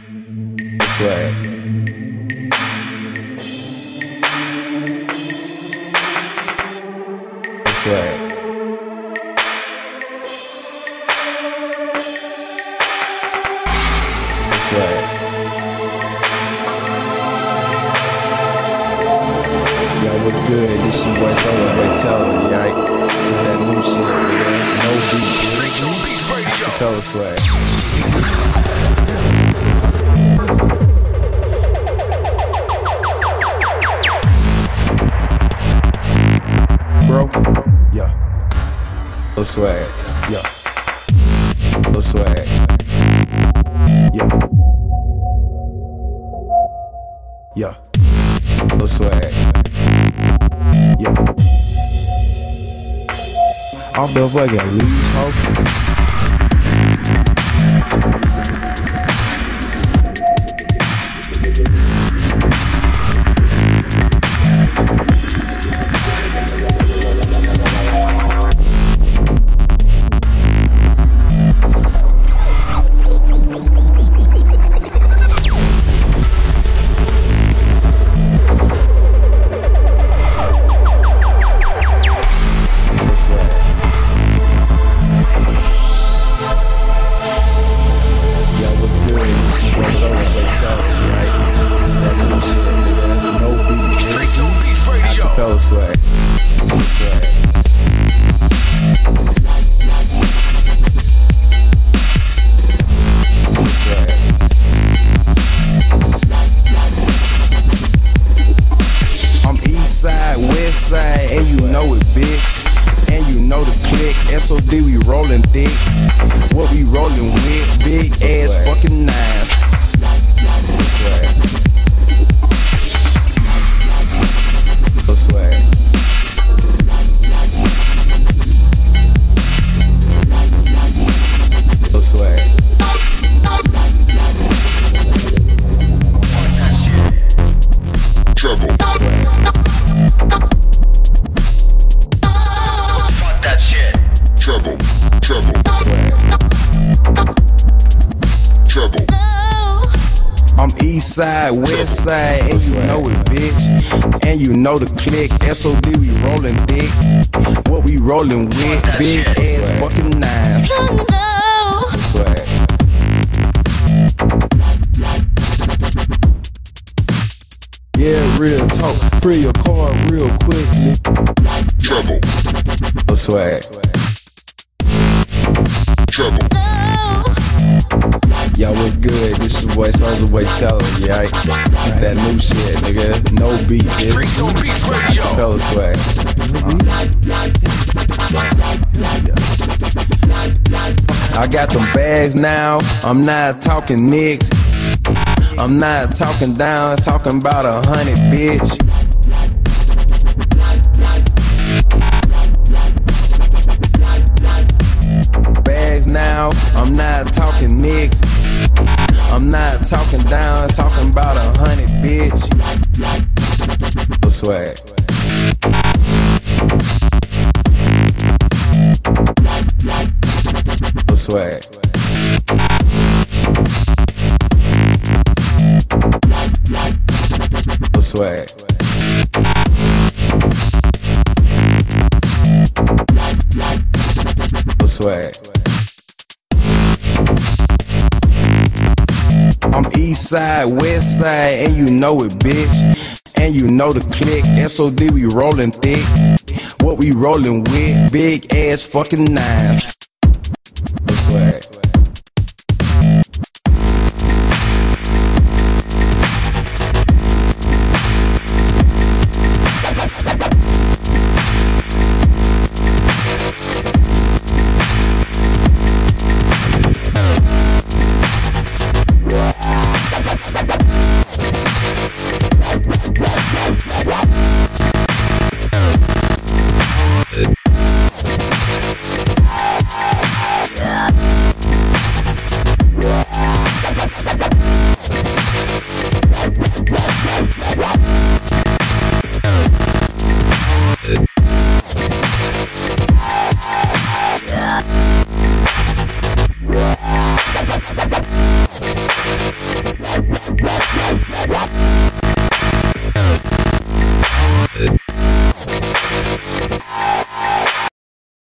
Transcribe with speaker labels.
Speaker 1: Yo, what's good? This your boy Soulja Boy Tell 'Em, right? It's that. No beat. Bro, Little swag, yeah. Little swag, yeah. Yeah. Little swag, yeah. Off the fucking leash, ho. SOD, we rolling thick. What we rolling with? Big ass east side, west side, and you know it, bitch. And you know the click. SOD, we rolling thick. What we rolling with? Big ass fucking nines. Swag. Yeah, real talk. Free your car real quickly.
Speaker 2: Trouble.
Speaker 1: Swag.
Speaker 2: Trouble.
Speaker 1: Y'all what's good? This your boy Soulja Boy Tell 'Em, yeah, right? It's that new shit, nigga. No beat, bitch.
Speaker 3: on Beats Radio.
Speaker 1: Fella swag. I got them bags now. I'm not talking nicks. I'm not talking down, talking about a hundred, bitch. Bitch. Swag. Swag. Swag. Swag. East side, west side, and you know it, bitch. And you know the click. SOD, we rolling thick. What we rolling with? Big ass fucking nines.